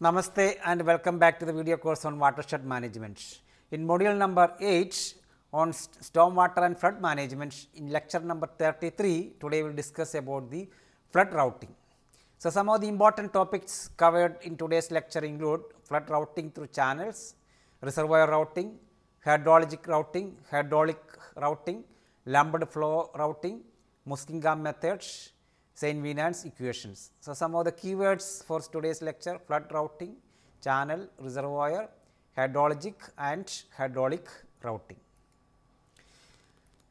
Namaste and welcome back to the video course on watershed management. In module number 8 on st- stormwater and flood management in lecture number 33 today we will discuss about the flood routing. So, some of the important topics covered in today's lecture include flood routing through channels, reservoir routing, hydrologic routing, hydraulic routing, lumped flow routing, Muskingum methods, St. Venant's equations. So, some of the keywords for today's lecture flood routing, channel, reservoir, hydrologic and hydraulic routing.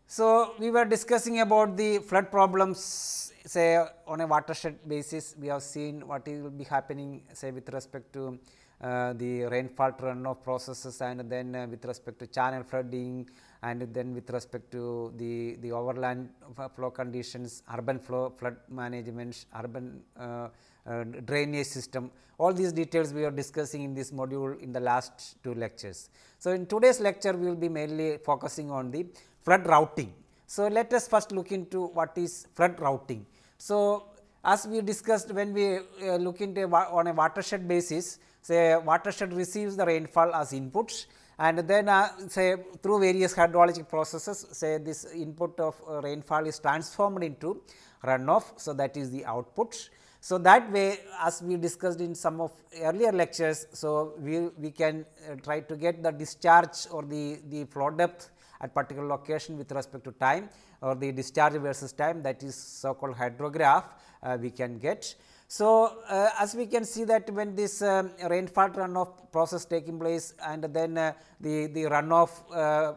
So, we were discussing about the flood problems say on a watershed basis we have seen what will be happening say with respect to uh, the rainfall runoff processes and then uh, with respect to channel flooding and then with respect to the, the overland flow conditions, urban flow flood management, urban uh, uh, drainage system, all these details we are discussing in this module in the last two lectures. So, in today's lecture we will be mainly focusing on the flood routing. So, let us first look into what is flood routing. So, as we discussed when we uh, look into a on a watershed basis, say watershed receives the rainfall as inputs and then uh, say through various hydrologic processes say this input of uh, rainfall is transformed into runoff. So, that is the output. So, that way as we discussed in some of earlier lectures, so we, we can uh, try to get the discharge or the, the flow depth at particular location with respect to time or the discharge versus time that is so called hydrograph uh, we can get. So, uh, as we can see that when this um, rainfall runoff process taking place and then uh, the, the runoff uh,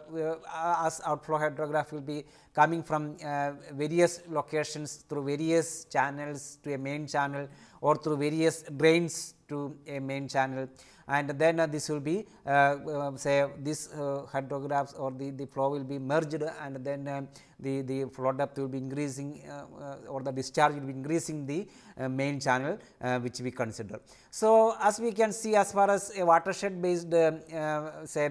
as outflow hydrograph will be coming from uh, various locations through various channels to a main channel or through various drains to a main channel and then uh, this will be uh, uh, say this uh, hydrographs or the, the flow will be merged and then um, the, the flow depth will be increasing uh, uh, or the discharge will be increasing the main channel which we consider. So, as we can see as far as a watershed based um, say,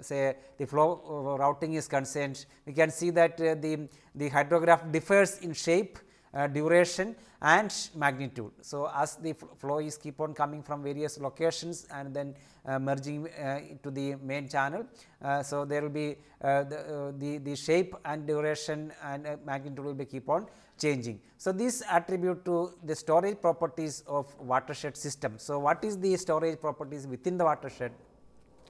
say the flow routing is concerned, we can see that the, the hydrograph differs in shape, duration and magnitude. So, as the flow is keep on coming from various locations and then uh, merging uh, to the main channel. Uh, so, there will be the, the, the, shape and duration and magnitude will be keep on changing. So, this attribute to the storage properties of watershed system. So, what is the storage properties within the watershed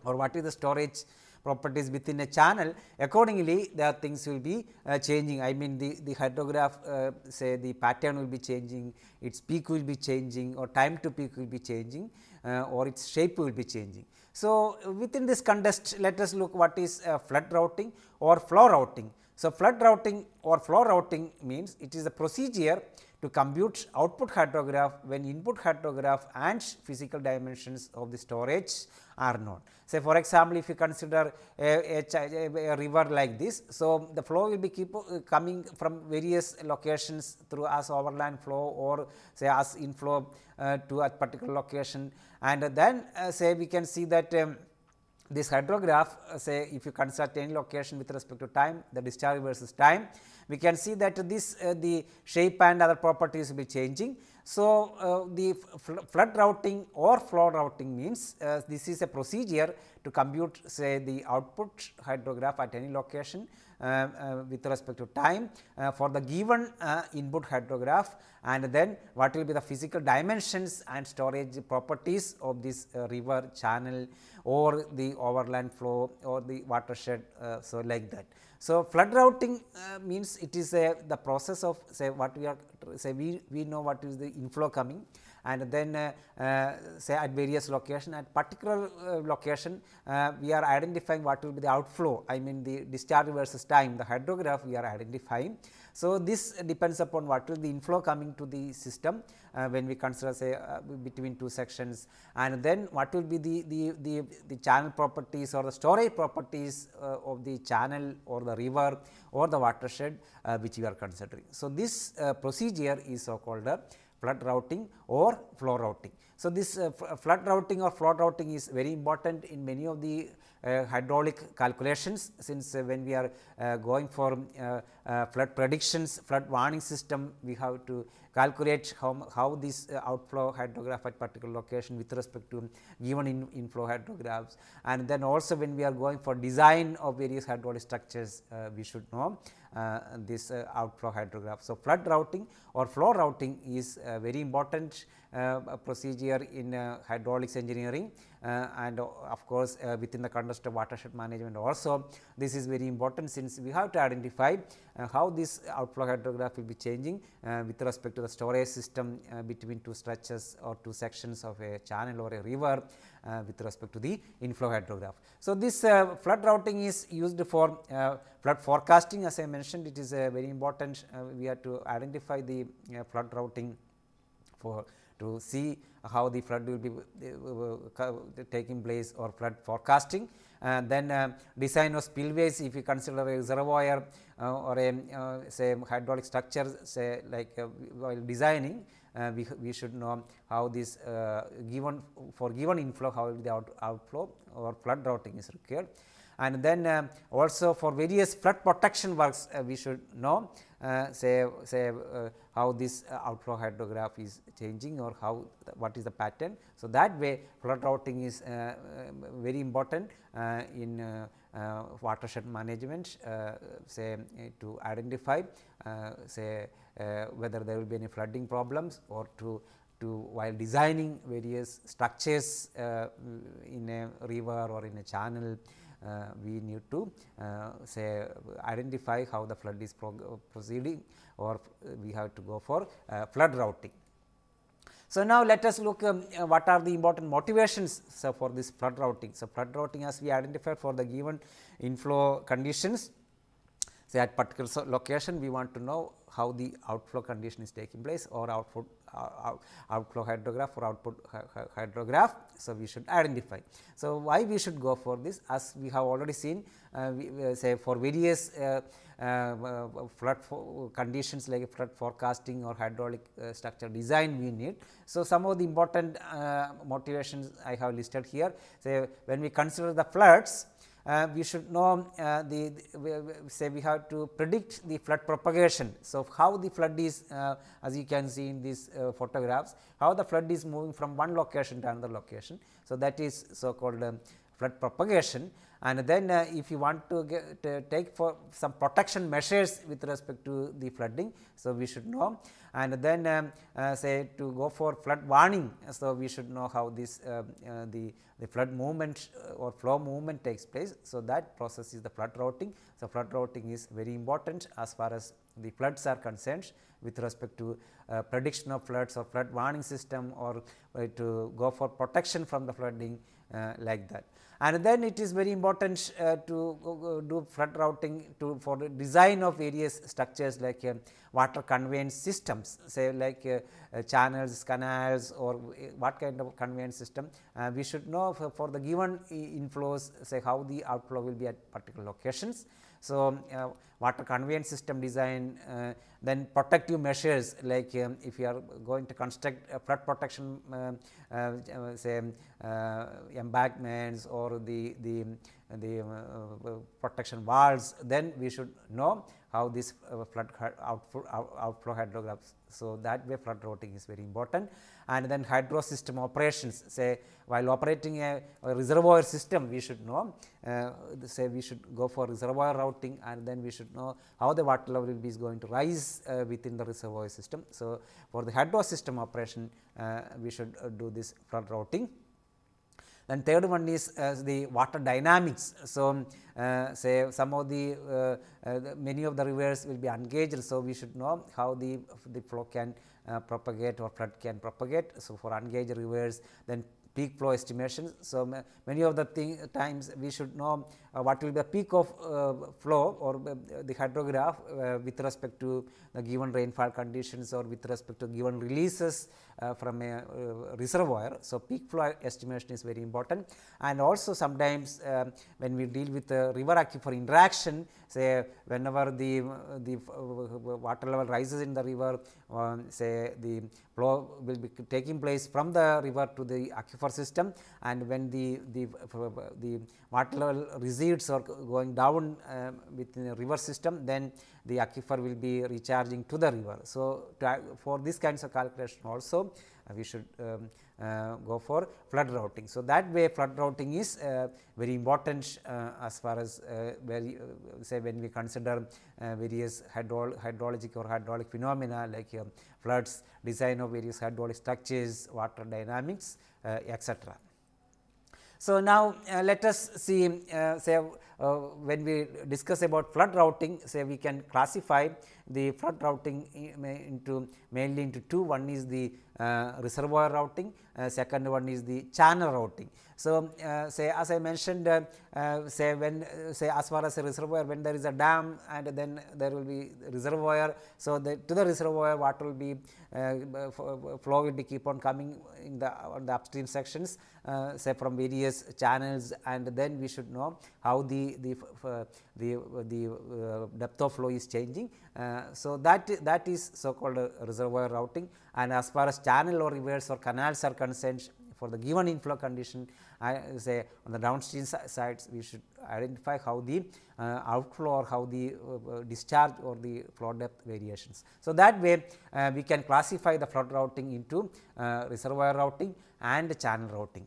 or what is the storage properties within a channel accordingly the things will be uh, changing I mean the, the hydrograph uh, say the pattern will be changing its peak will be changing or time to peak will be changing uh, or its shape will be changing. So, within this context let us look what is flood routing or flow routing. So, flood routing or flow routing means it is a procedure to compute output hydrograph when input hydrograph and physical dimensions of the storage are known. Say for example, if you consider a, a, a river like this, so the flow will be keep uh, coming from various locations through as overland flow or say as inflow uh, to a particular location and then uh, say we can see that um, this hydrograph uh, say if you consider any location with respect to time the discharge versus time we can see that this uh, the shape and other properties will be changing. So, uh, the flood routing or flow routing means uh, this is a procedure to compute say the output hydrograph at any location Uh, uh, with respect to time uh, for the given uh, input hydrograph and then what will be the physical dimensions and storage properties of this river channel or the overland flow or the watershed. so, like that. So, flood routing uh, means it is a the process of say what we are say we, we know what is the inflow coming and then uh, uh, say at various location at particular uh, location we are identifying what will be the outflow I mean the discharge versus time the hydrograph we are identifying. So, this depends upon what will the inflow coming to the system uh, when we consider say uh, between two sections and then what will be the, the, the, the channel properties or the storage properties uh, of the channel or the river or the watershed which we are considering. So, this procedure is so called a flood routing or flow routing. So, this uh, flood routing or flow routing is very important in many of the uh, hydraulic calculations since uh, when we are uh, going for uh, flood predictions, flood warning system, we have to calculate how, how this uh, outflow hydrograph at particular location with respect to given in, inflow hydrographs and then also when we are going for design of various hydraulic structures uh, we should know uh, Uh, this uh, outflow hydrograph. So, flood routing or flow routing is a very important uh, procedure in uh, hydraulics engineering uh, and uh, of course, uh, within the context of watershed management also this is very important since we have to identify how this outflow hydrograph will be changing with respect to the storage system between two stretches or two sections of a channel or a river with respect to the inflow hydrograph. So, this flood routing is used for flood forecasting as I mentioned it is a very important we have to identify the flood routing for to see how the flood will be uh, uh, taking place or flood forecasting. And then uh, design of spillways if you consider a reservoir or a say hydraulic structure say like while designing uh, we, we should know how this uh, given for given inflow how the out, outflow or flood routing is required. And then uh, also for various flood protection works we should know say say how this uh, outflow hydrograph is changing or how what is the pattern. So, that way flood routing is uh, uh, very important in watershed management say to identify say whether there will be any flooding problems or to to while designing various structures uh, in a river or in a channel uh, we need to uh, say identify how the flood is proceeding or we have to go for uh, flood routing. So, now let us look um, uh, what are the important motivations so for this flood routing. So, flood routing as we identified for the given inflow conditions say at particular location we want to know how the outflow condition is taking place or output uh, outflow hydrograph or output hydrograph. So, we should identify. So, why we should go for this as we have already seen uh, we, uh, say for various uh, uh, flood conditions like flood forecasting or hydraulic uh, structure design we need. So, some of the important motivations I have listed here say when we consider the floods uh, we should know uh, the, the, say we have to predict the flood propagation. So, how the flood is uh, as you can see in these uh, photographs how the flood is moving from one location to another location. So, that is so called um, flood propagation and then uh, if you want to get, take for some protection measures with respect to the flooding. So, we should know and then um, uh, say to go for flood warning. So, we should know how this uh, uh the, the flood movement uh, or flow movement takes place. So, that process is the flood routing. So, flood routing is very important as far as the floods are concerned with respect to uh, prediction of floods or flood warning system or to go for protection from the flooding like that and then it is very important uh, to uh, do flood routing to for the design of various structures like uh, water conveyance systems say like uh, uh, channels, canals or uh, what kind of conveyance system. we should know for, for, the given inflows say how the outflow will be at particular locations. So, um, uh, water conveyance system design uh, then protective measures like um, if you are going to construct flood protection um, uh, say um, embankments or the, the, the protection walls then we should know how this uh, flood outflow, outflow hydrographs. So, that way flood routing is very important and then hydro system operations say while operating a, a reservoir system we should know uh, say we should go for reservoir routing and then we should know how the water level is going to rise uh, within the reservoir system. So, for the hydro system operation uh, we should uh, do this flood routing. Then third one is uh, the water dynamics. So, uh, say some of the, uh, the, many of the rivers will be ungauged. So, we should know how the, the flow can propagate or flood can propagate. So, for ungauged rivers then peak flow estimations. So, many of the thing, times we should know uh, what will be the peak of uh, flow or the hydrograph with respect to the given rainfall conditions or with respect to given releases from a uh, reservoir. So, peak flow estimation is very important and also sometimes uh, when we deal with the river aquifer interaction say whenever the, the water level rises in the river um, say the flow will be taking place from the river to the aquifer system and when the, the, the water level recedes or going down uh, within the river system then the aquifer will be recharging to the river. So, for these kinds of calculation also uh, we should um, uh, go for flood routing. So, that way flood routing is uh, very important uh, as far as uh, very say when we consider various hydro hydrologic or hydraulic phenomena like floods, design of various hydraulic structures, water dynamics etc. So, now uh, let us see uh, say uh, when we discuss about flood routing say we can classify the flood routing into mainly into two one is the reservoir routing second one is the channel routing. So, uh, say as I mentioned uh, uh, say when say as far as a reservoir when there is a dam and then there will be reservoir. So, the to the reservoir water will be flow will be keep on coming in the on the upstream sections say from various channels and then we should know how the the the the depth of flow is changing. so, that that is so called reservoir routing and as far as channel or rivers or canals are concerned for the given inflow condition I say on the downstream sides we should identify how the uh, outflow or how the uh, discharge or the flow depth variations. So, that way uh, we can classify the flood routing into uh, reservoir routing and channel routing.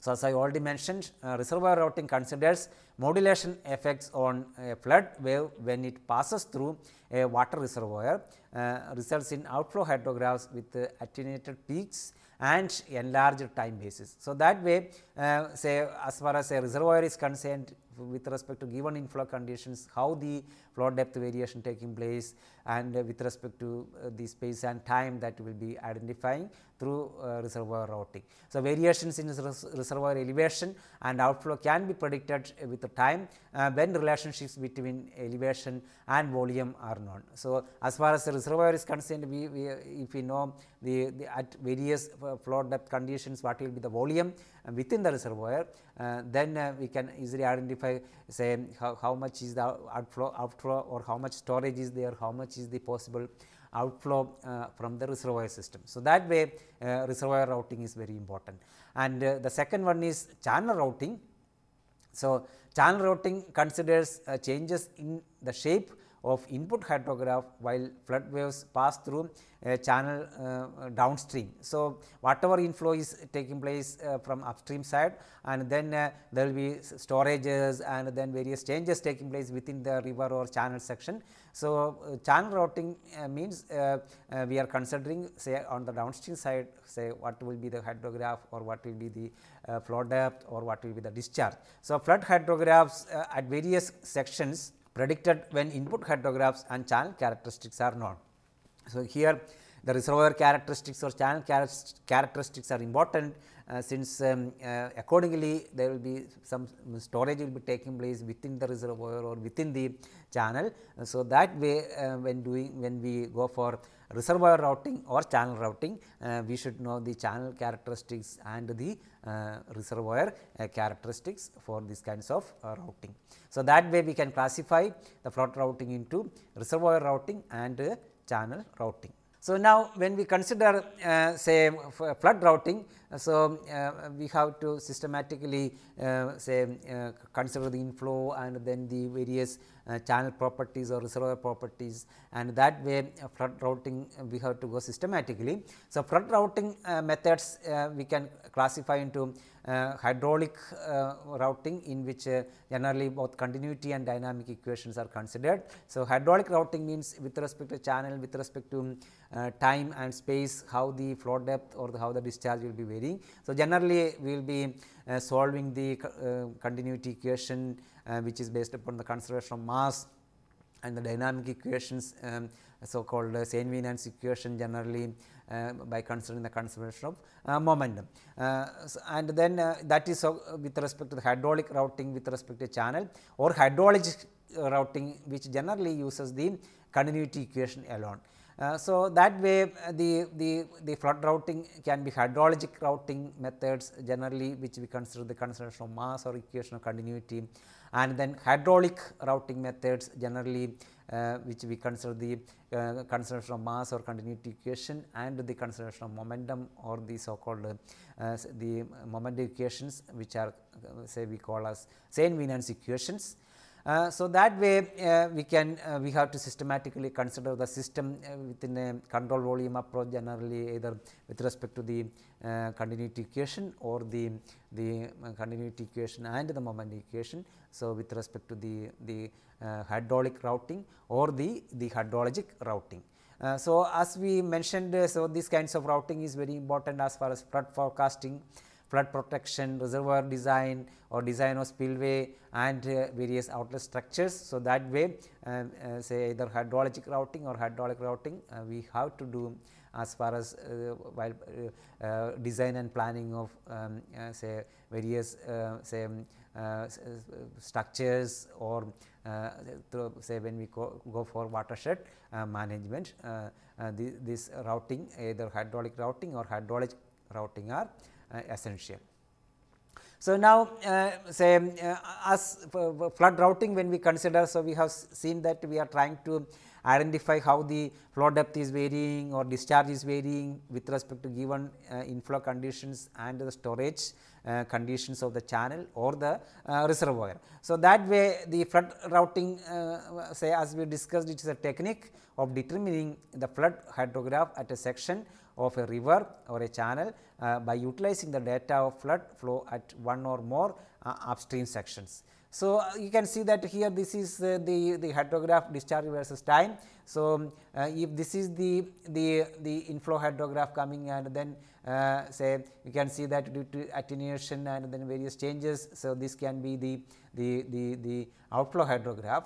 So, as I already mentioned uh, reservoir routing considers modulation effects on a flood wave when it passes through a water reservoir uh, results in outflow hydrographs with attenuated peaks and enlarged time basis. So, that way uh, say as far as a reservoir is concerned with respect to given inflow conditions, how the flow depth variation taking place and uh, with respect to uh, the space and time that will be identifying through uh, reservoir routing. So, variations in res reservoir elevation and outflow can be predicted with the time when relationships between elevation and volume are known. So, as far as the reservoir is concerned, we, we if we know the, the at various flow depth conditions what will be the volume within the reservoir, then we can easily identify say how, how much is the outflow, outflow or how much storage is there, how much is the possible outflow uh, from the reservoir system. So, that way uh, reservoir routing is very important and uh, the second one is channel routing. So, channel routing considers changes in the shape of input hydrograph while flood waves pass through a channel uh, downstream. So, whatever inflow is taking place uh, from upstream side and then uh, there will be storages and then various changes taking place within the river or channel section. So, uh, channel routing uh, means uh, we are considering say on the downstream side say what will be the hydrograph or what will be the flow depth or what will be the discharge. So, flood hydrographs at various sections predicted when input hydrographs and channel characteristics are known. So, here the reservoir characteristics or channel characteristics are important uh, since um, uh, accordingly there will be some storage will be taking place within the reservoir or within the channel. Uh, so, that way uh, when doing when we go for reservoir routing or channel routing uh, we should know the channel characteristics and the uh, reservoir characteristics for these kinds of routing. So, that way we can classify the flood routing into reservoir routing and channel routing. So, now when we consider uh, say flood routing, so uh, we have to systematically uh, say uh, consider the inflow and then the various uh, channel properties or reservoir properties and that way uh, flood routing we have to go systematically. So, flood routing methods we can classify into hydraulic routing in which generally both continuity and dynamic equations are considered. So, hydraulic routing means with respect to channel with respect to uh, time and space how the flow depth or the how the discharge will be varying. So, generally we will be uh, solving the uh, continuity equation uh, which is based upon the conservation of mass and the dynamic equations um, so called uh, Saint-Venant's equation generally uh, by considering the conservation of momentum. So and then that is with respect to the hydraulic routing with respect to channel or hydraulic routing which generally uses the continuity equation alone. Uh, so, that way uh, the, the, the flood routing can be hydrologic routing methods generally which we consider the consideration of mass or equation of continuity and then hydraulic routing methods generally uh, which we consider the uh, consideration of mass or continuity equation and the consideration of momentum or the so called uh, the momentum equations which are say we call as Saint-Venant's equations. Uh, so, that way uh, we can uh, we have to systematically consider the system within a control volume approach generally either with respect to the continuity equation or the the continuity equation and the moment equation. So, with respect to the the hydraulic routing or the the hydrologic routing. Uh, so, as we mentioned, uh, so these kinds of routing is very important as far as flood forecasting flood protection, reservoir design or design of spillway and uh, various outlet structures. So, that way uh, uh, say either hydrologic routing or hydraulic routing uh, we have to do as far as uh, while uh, design and planning of um, say various say um, structures or say when we go, go for watershed management this routing either hydraulic routing or hydraulic routing are essential. So, now uh, say uh, as flood routing when we consider, so we have seen that we are trying to identify how the flow depth is varying or discharge is varying with respect to given uh, inflow conditions and the storage uh, conditions of the channel or the uh, reservoir. So, that way the flood routing say as we discussed it is a technique of determining the flood hydrograph at a section of a river or a channel uh, by utilizing the data of flood flow at one or more uh, upstream sections. So, uh, you can see that here this is uh, the, the hydrograph discharge versus time. So, uh, if this is the, the, the inflow hydrograph coming and then uh, say you can see that due to attenuation and then various changes. So, this can be the, the, the, the outflow hydrograph.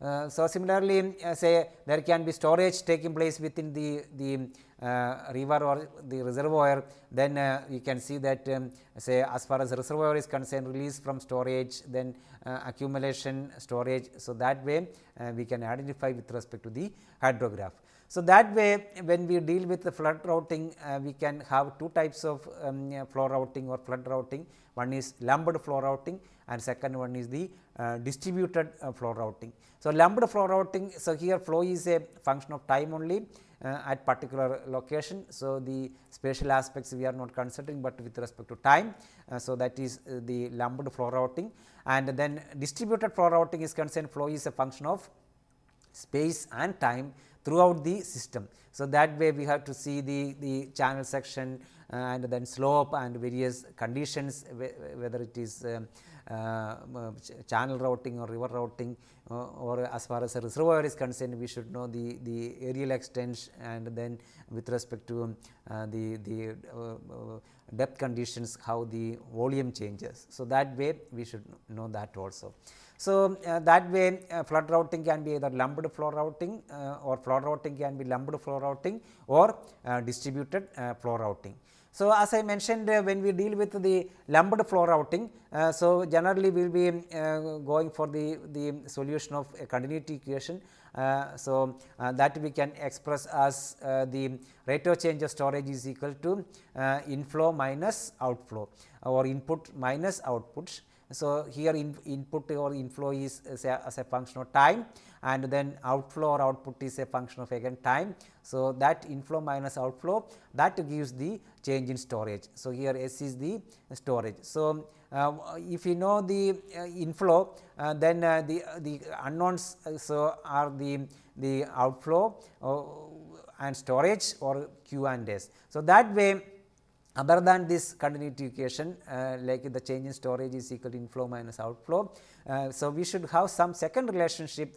Uh, so, similarly, uh, say there can be storage taking place within the, the uh, river or the reservoir, then uh, you can see that um, say as far as reservoir is concerned release from storage, then uh, accumulation storage. So, that way uh, we can identify with respect to the hydrograph. So, that way when we deal with the flood routing, we can have two types of um, flow routing or flood routing. One is lumped flow routing and second one is the uh, distributed uh, flow routing. So, lumped flow routing, so here flow is a function of time only uh, at particular location. So, the spatial aspects we are not considering, but with respect to time. Uh, so, that is uh, the lumped flow routing and then distributed flow routing is concerned flow is a function of space and time throughout the system. So, that way we have to see the, the channel section uh, and then slope and various conditions whether it is um, channel routing or river routing uh, or as far as a reservoir is concerned we should know the, the aerial extent and then with respect to uh, the, the depth conditions how the volume changes. So, that way we should know that also. So, uh, that way uh, flood routing can be either lumped flow routing uh, or flood routing can be lumped flow routing or distributed flow routing. So, as I mentioned uh, when we deal with the lumped flow routing, uh, so generally we will be uh, going for the, the solution of a continuity equation. Uh, so, uh, that we can express as uh, the rate of change of storage is equal to inflow minus outflow or input minus output. So, here in input or inflow is as a, as a function of time and then outflow or output is a function of again time. So, that inflow minus outflow that gives the change in storage. So, here S is the storage. So, uh, if you know the uh, inflow uh, then uh, the the unknowns uh, so are the the outflow uh, and storage or q and s. So, that way other than this continuity equation uh, like the change in storage is equal to inflow minus outflow. Uh, so, we should have some second relationship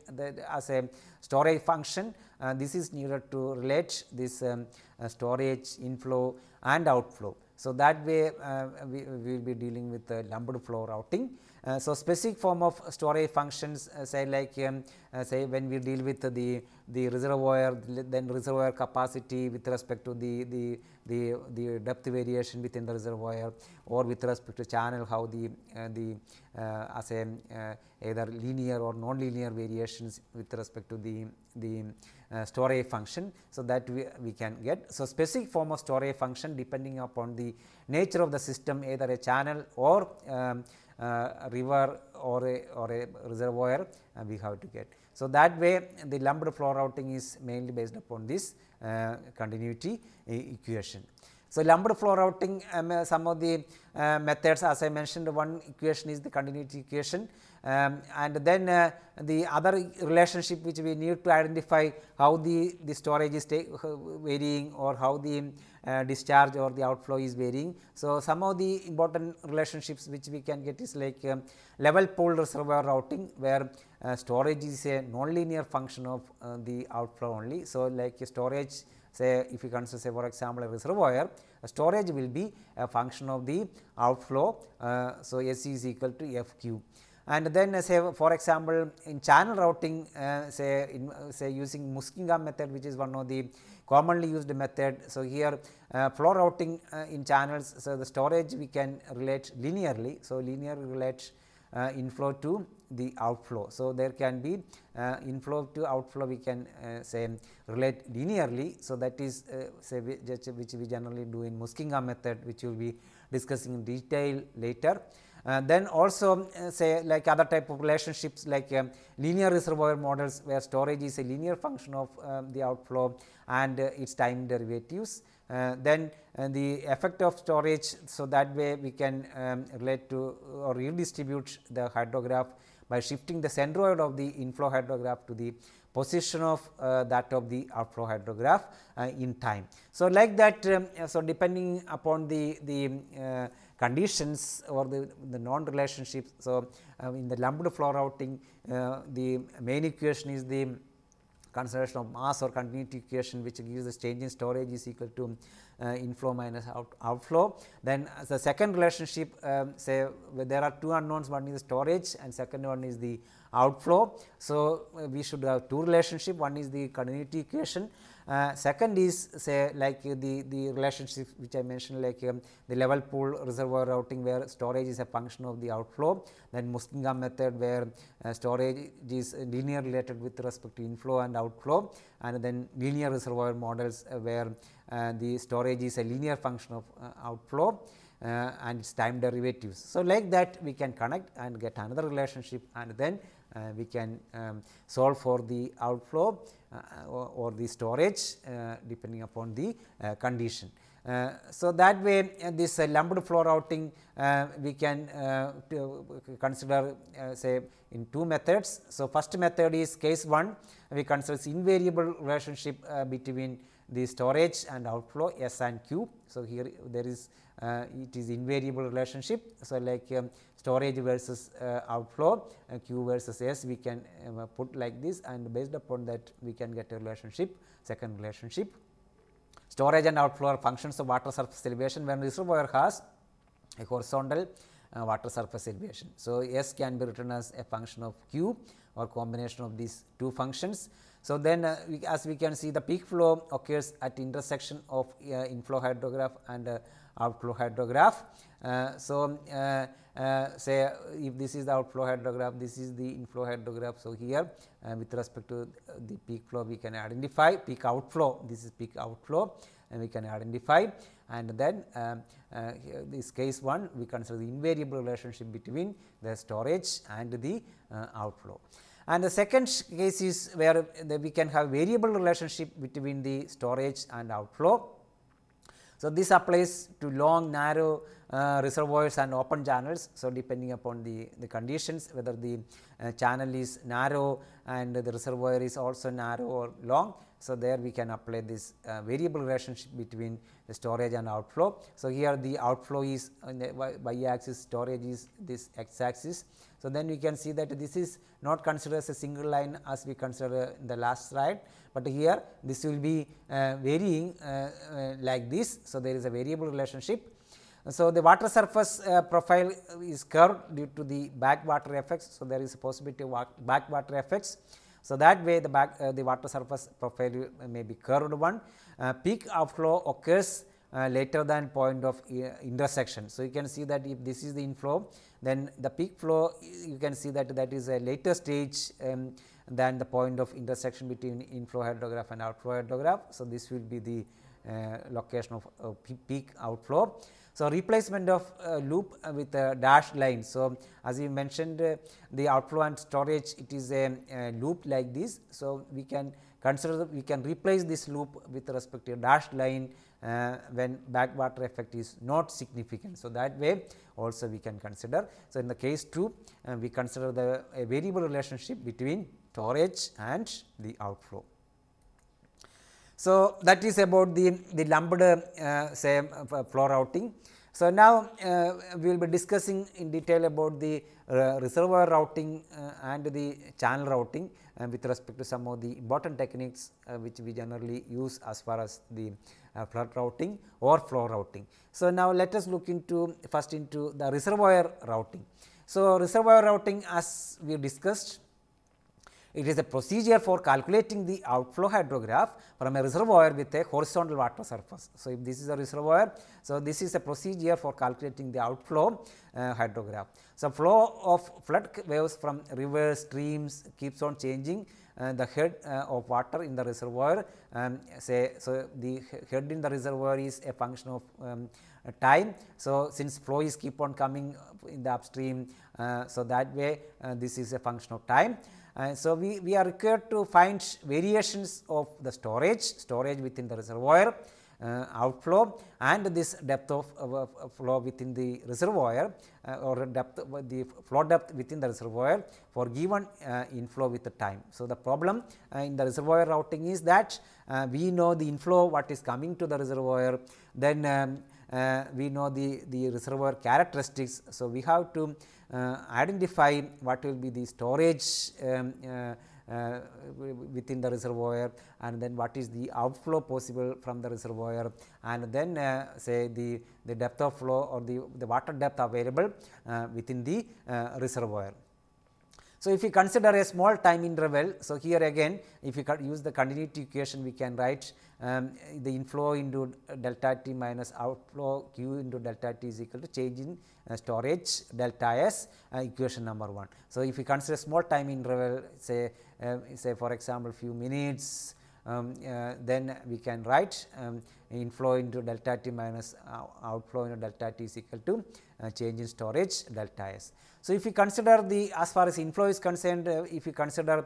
as a storage function uh, this is needed to relate this um, uh, storage inflow and outflow. So, that way uh, we, we, will be dealing with the lumped flow routing. Uh, so, specific form of storage functions say like um, uh, say when we deal with the, the reservoir then reservoir capacity with respect to the, the, the, the depth variation within the reservoir or with respect to channel how the, uh, the uh, as a uh, either linear or non-linear variations with respect to the, the uh, storage function. So, that we, we can get. So, specific form of storage function depending upon the nature of the system either a channel or um, uh, river or a, or a reservoir uh, we have to get. So, that way the lumped flow routing is mainly based upon this uh, continuity equation. So, lumped flow routing um, some of the uh, methods as I mentioned one equation is the continuity equation um, and then uh, the other relationship which we need to identify how the, the storage is varying or how the uh, discharge or the outflow is varying. So, some of the important relationships which we can get is like um, level pool reservoir routing where uh, storage is a nonlinear function of uh, the outflow only. So, like storage say if you consider say for example, a reservoir storage will be a function of the outflow. Uh, so, S is equal to F q and then uh, say for example, in channel routing say in say using Muskingum method which is one of the commonly used method. So, here uh, flow routing uh, in channels. So, the storage we can relate linearly. So, linear relates uh, inflow to the outflow. So, there can be inflow to outflow we can say relate linearly. So, that is say which we generally do in Muskingum method which we will be discussing in detail later. Uh, then also uh, say like other type of relationships like um, linear reservoir models where storage is a linear function of um, the outflow and uh, its time derivatives. Uh, then uh, the effect of storage. So, that way we can um, relate to or redistribute the hydrograph by shifting the centroid of the inflow hydrograph to the position of uh, that of the outflow hydrograph in time. So, like that um, so depending upon the, the conditions or the, the non relationships. So, uh, in the lumped flow routing uh, the main equation is the conservation of mass or continuity equation which gives the change in storage is equal to uh, inflow minus out, outflow. Then the second relationship um, say there are two unknowns one is the storage and second one is the outflow. So, uh, we should have two relationship one is the continuity equation uh, second is say like uh, the, the relationship which I mentioned like um, the level pool reservoir routing where storage is a function of the outflow, then Muskingum method where uh, storage is linear related with respect to inflow and outflow and then linear reservoir models uh, where uh, the storage is a linear function of outflow. Uh, and its time derivatives. So, like that we can connect and get another relationship and then uh, we can um, solve for the outflow uh, or, or, the storage uh, depending upon the uh, condition. Uh, so, that way uh, this uh, lumped flow routing we can consider say in two methods. So, first method is case 1 we consider invariable relationship between the storage and outflow S and Q. So, here there is it is invariable relationship. So, like um, storage versus uh, outflow uh, Q versus S we can uh, put like this and based upon that we can get a relationship second relationship. Storage and outflow are functions of water surface elevation when reservoir has a horizontal uh, water surface elevation. So, S can be written as a function of Q or combination of these two functions. So, then uh, we, as we can see the peak flow occurs at intersection of uh, inflow hydrograph and outflow hydrograph. So, uh, say if this is the outflow hydrograph, this is the inflow hydrograph. So, here uh, with respect to the peak flow we can identify peak outflow, this is peak outflow and we can identify and then um, uh, this case 1 we consider the invariable relationship between the storage and the uh, outflow. And the second case is where we can have variable relationship between the storage and outflow. So, this applies to long narrow uh, reservoirs and open channels. So, depending upon the, the conditions whether the uh, channel is narrow and the reservoir is also narrow or long. So, there we can apply this uh, variable relationship between the storage and outflow. So, here the outflow is on the y axis storage is this x axis. So, then we can see that this is not considered as a single line as we consider in the last slide, but here this will be uh, varying uh, uh, like this. So, there is a variable relationship so, the water surface uh, profile is curved due to the backwater effects. So, there is a possibility of backwater effects. So, that way the back uh, the water surface profile may be curved one. Uh, peak outflow occurs uh, later than point of uh, intersection. So, you can see that if this is the inflow then the peak flow you can see that that is a later stage um, than the point of intersection between inflow hydrograph and outflow hydrograph. So, this will be the location of uh, peak outflow. So, replacement of uh, loop with a dashed line. So, as we mentioned uh, the outflow and storage it is a, a, loop like this. So, we can consider we can replace this loop with respect to dashed line uh, when backwater effect is not significant. So, that way also we can consider. So, in the case 2 uh, we consider the variable relationship between storage and the outflow. So, that is about the, the lumped uh, say uh, flow routing. So, now uh, we will be discussing in detail about the uh, reservoir routing uh, and the channel routing uh, with respect to some of the important techniques which we generally use as far as the flood routing or flow routing. So, now let us look into first into the reservoir routing. So, reservoir routing as we discussed it is a procedure for calculating the outflow hydrograph from a reservoir with a horizontal water surface. So, if this is a reservoir, so this is a procedure for calculating the outflow uh, hydrograph. So, flow of flood waves from rivers, streams keeps on changing uh, the head uh, of water in the reservoir um, say so the head in the reservoir is a function of um, time. So, since flow is keep on coming in the upstream, uh, so that way uh, this is a function of time. Uh, so, we, we are required to find variations of the storage, storage within the reservoir, uh, outflow and this depth of uh, flow within the reservoir uh, or depth the flow depth within the reservoir for given uh, inflow with the time. So, the problem uh, in the reservoir routing is that we know the inflow what is coming to the reservoir then um, we know the, the reservoir characteristics. So, we have to uh, identify what will be the storage um, uh, uh, within the reservoir and then what is the outflow possible from the reservoir and then uh, say the, the depth of flow or the, the water depth available uh, within the uh, reservoir. So, if we consider a small time interval, so here again if we use the continuity equation we can write um, the inflow into delta t minus outflow q into delta t is equal to change in uh, storage delta s uh, equation number 1. So, if we consider small time interval say uh, say for example, few minutes um, uh, then we can write um, inflow into delta t minus uh, outflow into delta t is equal to uh, change in storage delta s. So, if we consider the as far as inflow is concerned, uh, if we consider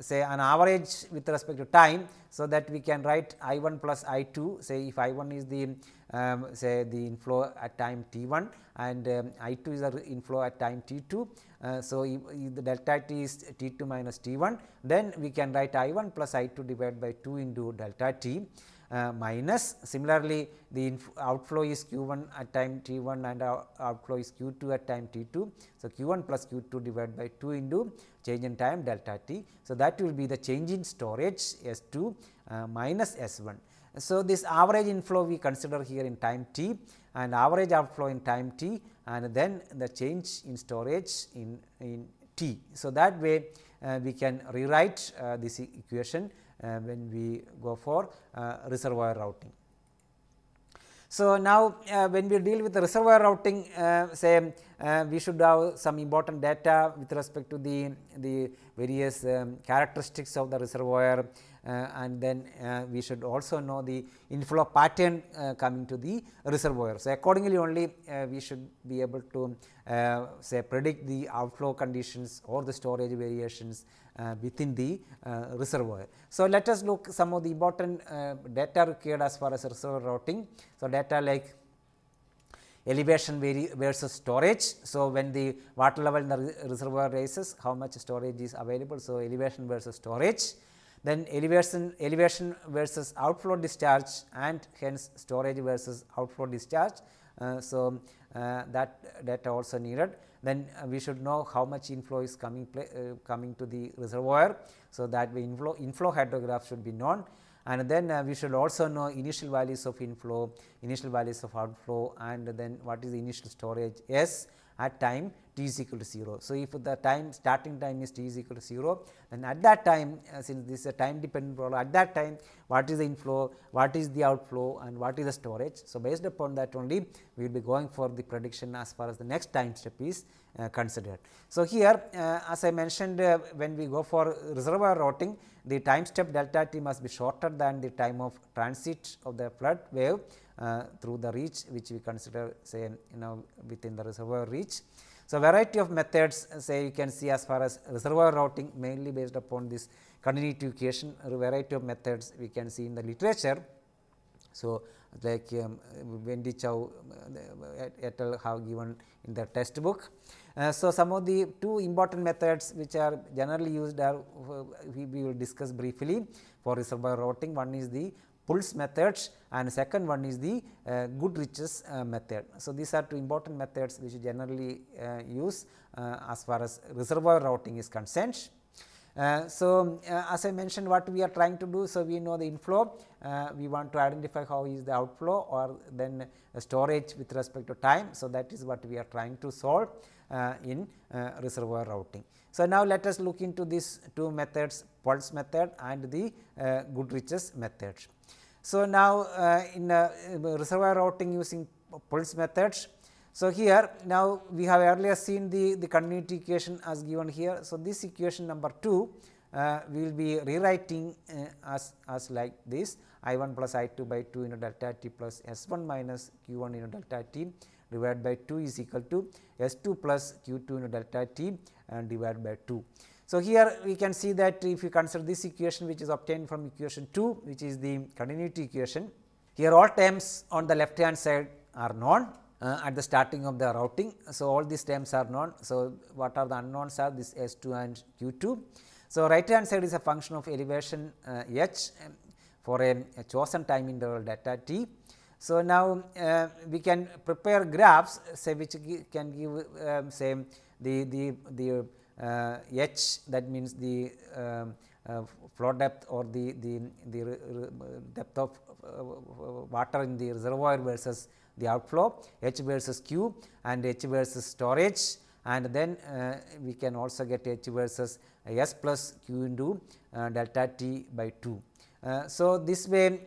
say an average with respect to time, so that we can write I 1 plus I 2 say if I 1 is the um, say the inflow at time t 1 and um, I 2 is the inflow at time t 2. Uh, so, if, if the delta t is t 2 minus t 1 then we can write I 1 plus I 2 divided by 2 into delta t uh, minus similarly the outflow is q 1 at time t 1 and outflow is q 2 at time t 2. So, q 1 plus q 2 divided by 2 into change in time delta t. So, that will be the change in storage S 2 uh, minus S 1. So, this average inflow we consider here in time t and average outflow in time t and then the change in storage in, in t. So, that way uh, we can rewrite uh, this equation uh, when we go for uh, reservoir routing. So, now uh, when we deal with the reservoir routing say we should have some important data with respect to the, the various um, characteristics of the reservoir uh, and then uh, we should also know the inflow pattern uh, coming to the reservoir. So, accordingly only we should be able to say predict the outflow conditions or the storage variations within the reservoir. So, let us look some of the important data required as far as reservoir routing. So, data like elevation versus storage. So, when the water level in the reservoir rises how much storage is available. So, elevation versus storage then elevation, elevation versus outflow discharge and hence storage versus outflow discharge. Uh, so, uh, that data also needed. Then uh, we should know how much inflow is coming uh, coming to the reservoir. So, that way inflow, inflow hydrograph should be known and then uh, we should also know initial values of inflow, initial values of outflow and then what is the initial storage S at time t is equal to 0. So, if the time starting time is t is equal to 0, then at that time uh, since this is a time dependent problem at that time what is the inflow, what is the outflow and what is the storage. So, based upon that only we will be going for the prediction as far as the next time step is considered. So, here uh, as I mentioned uh, when we go for reservoir routing the time step delta t must be shorter than the time of transit of the flood wave uh, through the reach which we consider say you know within the reservoir reach. So, variety of methods say you can see as far as reservoir routing mainly based upon this continuity equation variety of methods we can see in the literature. So, like um, Ven Te Chow uh, et al have given in the textbook. Uh, so, some of the two important methods which are generally used are uh, we, we will discuss briefly for reservoir routing. One is the Puls methods and second one is the uh, Goodrich's uh, method. So, these are two important methods which generally uh, use uh, as far as reservoir routing is concerned. Uh, so, as I mentioned what we are trying to do. So, we know the inflow, we want to identify how is the outflow or then storage with respect to time. So, that is what we are trying to solve in reservoir routing. So, now let us look into these two methods Puls method and the Goodrich's method. So, now uh, in uh, reservoir routing using Puls methods. So, here now we have earlier seen the, the continuity equation as given here. So, this equation number 2 uh, we will be rewriting uh, as, as like this I 1 plus I 2 by 2 into delta t plus S 1 minus q 1 into delta t divided by 2 is equal to S 2 plus q 2 into delta t and divided by 2. So, here we can see that if you consider this equation which is obtained from equation 2 which is the continuity equation. Here all terms on the left hand side are known uh, at the starting of the routing. So, all these terms are known. So, what are the unknowns are this S 2 and Q 2. So, right hand side is a function of elevation uh, h um, for a, a, chosen time interval delta t. So, now uh, we can prepare graphs say which can give um, say the, the, the uh, h that means the um, uh, flow depth or the, the, the depth of uh, water in the reservoir versus the outflow h versus q and h versus storage and then uh, we can also get h versus s plus q into uh, delta t by 2. Uh, so, this way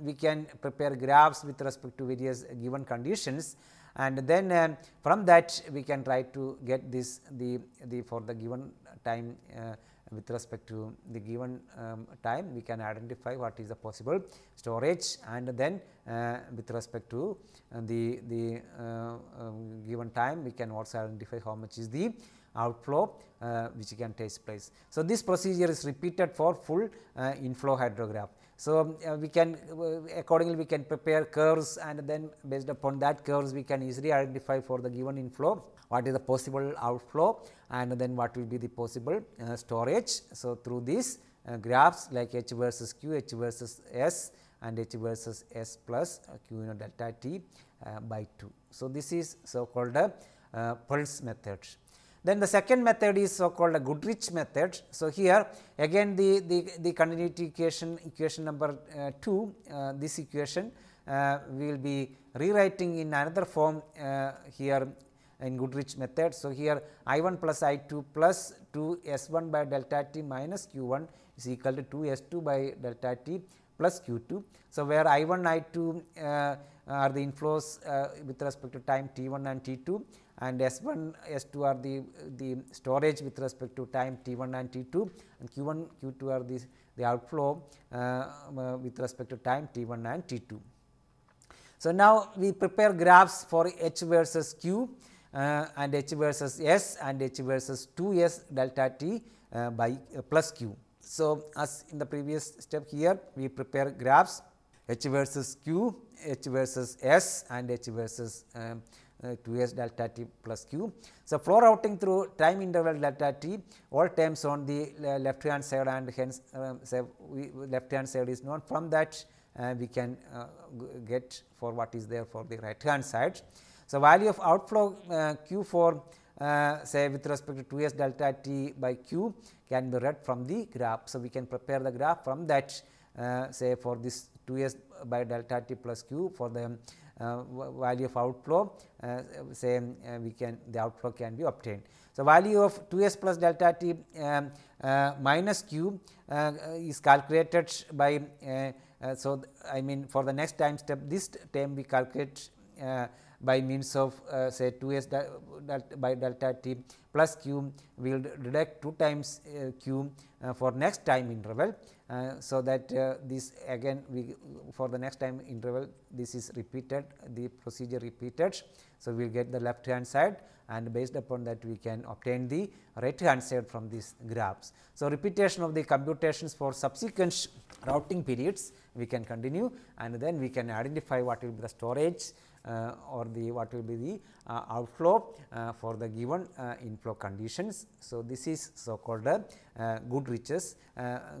we can prepare graphs with respect to various given conditions. And then uh, from that we can try to get this the, the for the given time uh, with respect to the given um, time we can identify what is the possible storage. And then uh, with respect to uh, the, the uh, um, given time we can also identify how much is the outflow uh, which can take place. So, this procedure is repeated for full inflow hydrograph. So, uh, we can uh, accordingly we can prepare curves and then based upon that curves we can easily identify for the given inflow what is the possible outflow and then what will be the possible uh, storage. So, through these uh, graphs like h versus q, h versus s and h versus s plus uh, q know delta t uh, by 2. So, this is so called a Puls method. Then the second method is so called a Goodrich method. So, here again the, the, the continuity equation equation number uh, 2 uh, this equation uh, we will be rewriting in another form uh, here in Goodrich method. So, here I 1 plus I 2 plus 2 S 1 by delta t minus q 1 is equal to 2 S 2 by delta t plus q 2. So, where I 1 I 2 uh, are the inflows uh, with respect to time t 1 and t 2 and S 1 S 2 are the, the storage with respect to time T 1 and T 2 and Q 1 Q 2 are the, the outflow uh, uh, with respect to time T 1 and T 2. So, now we prepare graphs for H versus Q uh, and H versus S and H versus 2 S delta T uh, by uh, plus Q. So, as in the previous step here we prepare graphs H versus Q, H versus S and H versus um, uh, 2s delta t plus q. So, flow routing through time interval delta t all terms on the uh, left hand side and hence uh, we left hand side is known from that uh, we can uh, get for what is there for the right hand side. So, value of outflow uh, q for say with respect to 2s delta t by q can be read from the graph. So, we can prepare the graph from that say for this 2s by delta t plus q for the uh, Uh, value of outflow uh, say uh, we can the outflow can be obtained. So, value of 2s plus delta t um, uh, minus q uh, is calculated by so I mean for the next time step this term we calculate by means of uh, say 2 s by delta t plus q we will deduct 2 times uh, q uh, for next time interval. so, that this again we for the next time interval this is repeated the procedure repeated. So, we will get the left hand side and based upon that we can obtain the right hand side from these graphs. So, repetition of the computations for subsequent routing periods we can continue and then we can identify what will be the storage uh, Uh, or the what will be the uh, outflow uh, for the given uh, inflow conditions. So, this is so called a uh, Goodrich's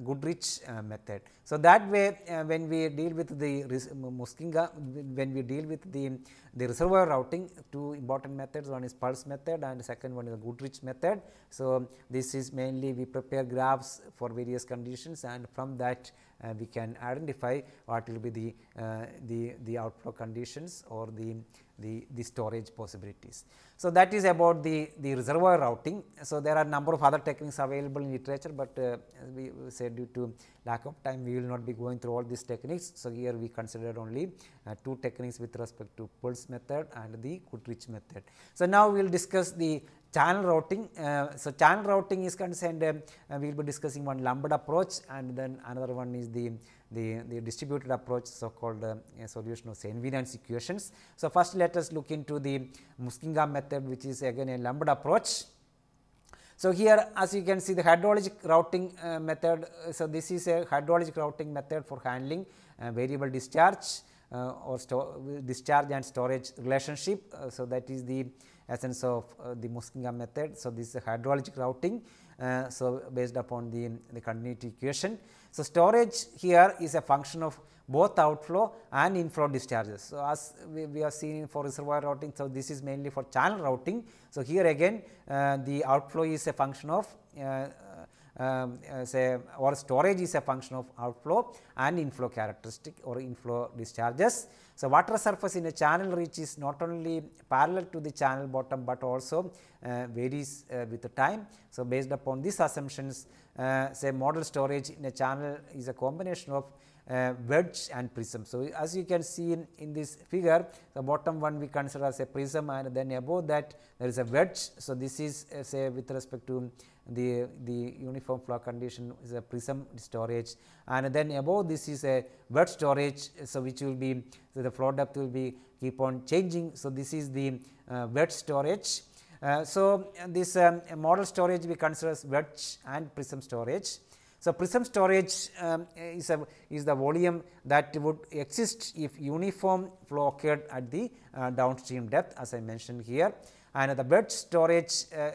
Goodrich method. So, that way when we deal with the Muskingum when we deal with the the reservoir routing two important methods one is Puls method and second one is the Goodrich method. So, this is mainly we prepare graphs for various conditions and from that uh, we can identify what will be the, uh, the, the outflow conditions or the, the, the storage possibilities. So, that is about the, the reservoir routing. So, there are number of other techniques available in literature, but uh, we said due to lack of time we will not be going through all these techniques. So, here we considered only uh, two techniques with respect to Puls method and the Goodrich method. So, now we will discuss the channel routing. Uh, so, channel routing is concerned uh, we will be discussing one lumped approach and then another one is the, the, the distributed approach so called uh, solution of invariance equations. So, first let us look into the Muskingum method which is again a lumped approach. So, here as you can see the hydrologic routing uh, method. Uh, so, this is a hydrologic routing method for handling uh, variable discharge or discharge and storage relationship. so, that is the essence of uh, the Muskingum method. So, this is a hydrologic routing. Uh, so, based upon the, the continuity equation. So, storage here is a function of both outflow and inflow discharges. So, as we, we are seeing for reservoir routing, so this is mainly for channel routing. So, here again uh, the outflow is a function of uh, um, uh, say or storage is a function of outflow and inflow characteristic or inflow discharges. So, water surface in a channel reach is not only parallel to the channel bottom, but also uh, varies uh, with the time. So, based upon these assumptions uh, say model storage in a channel is a combination of uh, wedge and prism. So, as you can see in, in this figure the bottom one we consider as a prism and then above that there is a wedge. So, this is uh, say with respect to the, the uniform flow condition is a prism storage and then above this is a wedge storage. So, which will be so the flow depth will be keep on changing. So, this is the uh, storage. Uh, so, this um, model storage we consider as wedge and prism storage. So, prism storage um, is, a, is the volume that would exist if uniform flow occurred at the uh, downstream depth as I mentioned here and the wedge storage uh,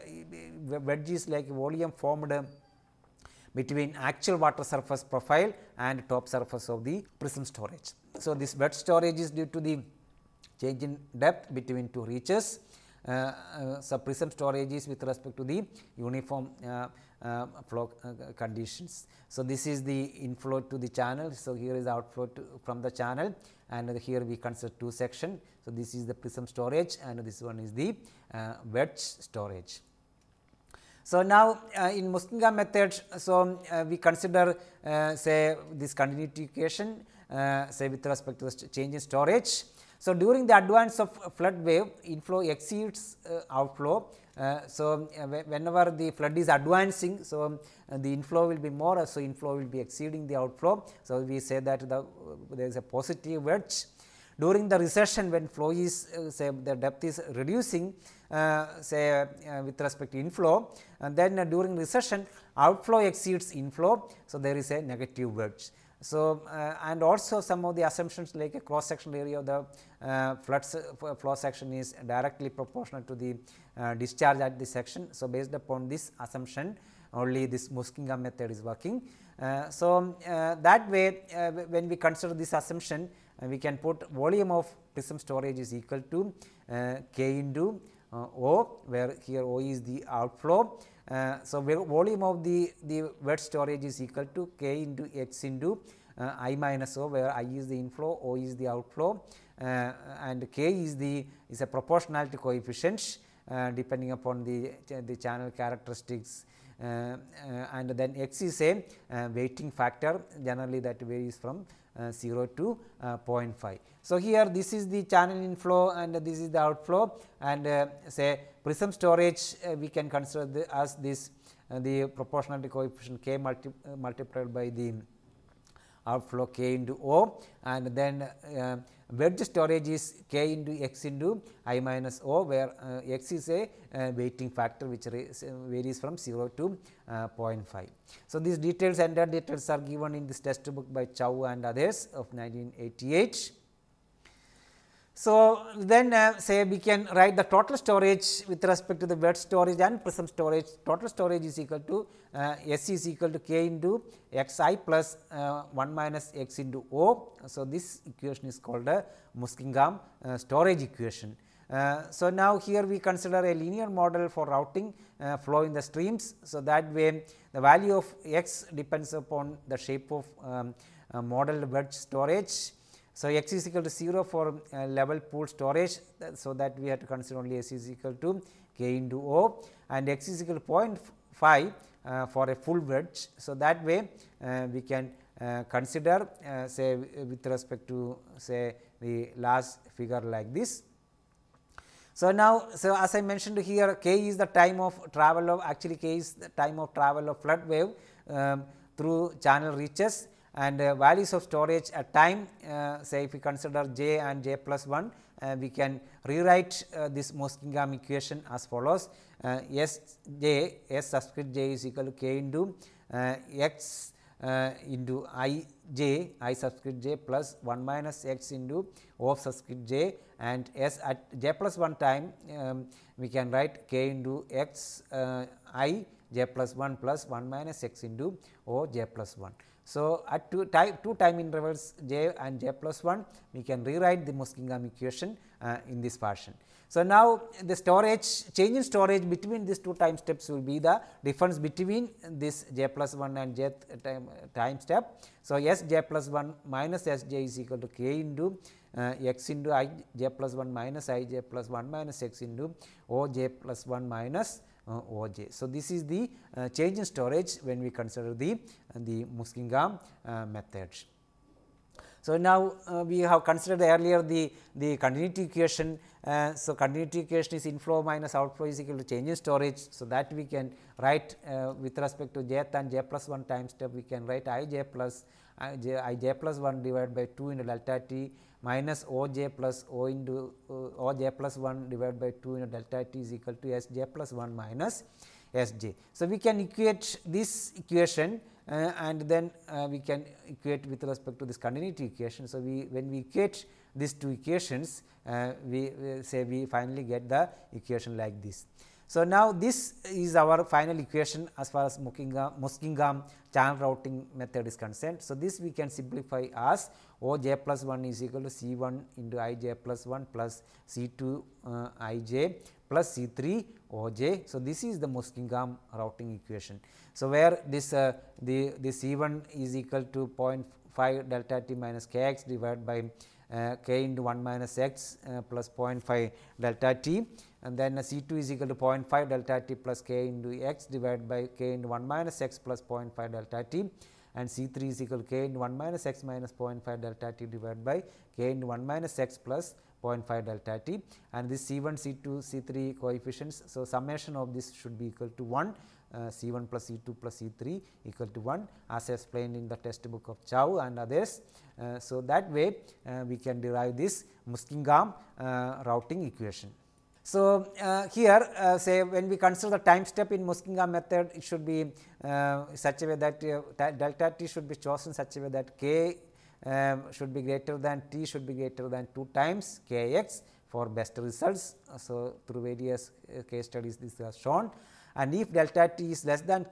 wedge is like volume formed between actual water surface profile and top surface of the prism storage. So, this wedge storage is due to the change in depth between two reaches. Uh, uh, prism storage is with respect to the uniform uh, flow conditions. So, this is the inflow to the channel. So, here is outflow from the channel and here we consider two section. So, this is the prism storage and this one is the wedge storage. So, now uh, in Muskingum method, so uh, we consider uh, say this continuity equation say with respect to the change in storage. So, during the advance of flood wave inflow exceeds uh, outflow. so, whenever the flood is advancing, so the inflow will be more, so inflow will be exceeding the outflow. So, we say that the there is a positive wedge during the recession when flow is uh, say the depth is reducing uh, say uh, with respect to inflow and then during recession outflow exceeds inflow. So, there is a negative wedge. So, uh, and also some of the assumptions like a cross sectional area of the uh, flood flow section is directly proportional to the uh, discharge at the section. So, based upon this assumption only this Muskingum method is working. so, that way when we consider this assumption uh, we can put volume of prism storage is equal to uh, k into uh, O where here O is the outflow. So, volume of the, the wedge storage is equal to k into x into uh, i minus o where i is the inflow, o is the outflow uh, and k is the is a proportionality coefficient uh, depending upon the, the channel characteristics uh, uh, and then x is a uh, weighting factor generally that varies from 0 to 0.5. So, here this is the channel inflow and this is the outflow and say prism storage we can consider the, as this the proportionality coefficient k multi, multiplied by the outflow k into O and then uh, wedge storage is k into x into i minus O where uh, x is a uh, weighting factor which varies from 0 to uh, 0.5. So, these details and details are given in this textbook by Chow and others of 1988. So, then uh, say we can write the total storage with respect to the wedge storage and prism storage. Total storage is equal to uh, S is equal to k into x i plus uh, 1 minus x into O. So, this equation is called a Muskingum uh, storage equation. Uh, so, now here we consider a linear model for routing uh, flow in the streams. So, that way the value of x depends upon the shape of um, model wedge storage so, x is equal to 0 for uh, level pool storage. so, that we have to consider only s is equal to k into O and x is equal to 0.5 uh, for a full wedge. So, that way uh, we can uh, consider uh, say with respect to say the last figure like this. So, now so as I mentioned here k is the time of travel of actually k is the time of travel of flood wave um, through channel reaches and uh, values of storage at time uh, say if we consider j and j plus 1 uh, we can rewrite uh, this Muskingum equation as follows uh, s j s subscript j is equal to k into uh, x into i j i subscript j plus 1 minus x into o of subscript j and s at j plus 1 time um, we can write k into x i j plus 1 plus 1 minus x into o j plus 1. So, at two time, two time intervals j and j plus 1 we can rewrite the Muskingum equation uh, in this fashion. So, now the storage change in storage between these two time steps will be the difference between this j plus 1 and j time, time step. So, s j plus 1 minus s j is equal to k into uh, x into i j plus 1 minus i j plus 1 minus x into o j plus 1 minus uh, OJ. So, this is the uh, change in storage when we consider the, uh, the Muskingum method. So, now uh, we have considered earlier the, the continuity equation. Uh, so, continuity equation is inflow minus outflow is equal to change in storage. So, that we can write uh, with respect to jth and j plus 1 time step we can write i j plus i j, i j plus 1 divided by 2 into delta t minus O j plus O into uh, O j plus 1 divided by 2 into delta t is equal to S j plus 1 minus S j. So, we can equate this equation uh, and then uh, we can equate with respect to this continuity equation. So, we when we equate these two equations uh, we, we say we finally get the equation like this. So, now this is our final equation as far as Muskingum channel routing method is concerned. So, this we can simplify as O j plus 1 is equal to C 1 into I j plus 1 plus C 2 uh, I j plus C 3 O j. So, this is the Muskingum routing equation. So, where this uh, the, the C 1 is equal to 0.5 delta t minus k x divided by uh, k into 1 minus x uh, plus 0.5 delta t and then C 2 is equal to 0.5 delta t plus k into x divided by k into 1 minus x plus 0.5 delta t and C 3 is equal to k into 1 minus x minus 0.5 delta t divided by k into 1 minus x plus 0.5 delta t and this C 1, C 2, C 3 coefficients. So, summation of this should be equal to 1 uh, C 1 plus C 2 plus C 3 equal to 1 as explained in the test book of Chow and others. Uh, so, that way uh, we can derive this Muskingum uh, routing equation. So, uh, here uh, say when we consider the time step in Muskingum method it should be uh, such a way that uh, delta t should be chosen such a way that k um, should be greater than t should be greater than 2 times k x for best results. So, through various uh, case studies this is shown and if delta t is less than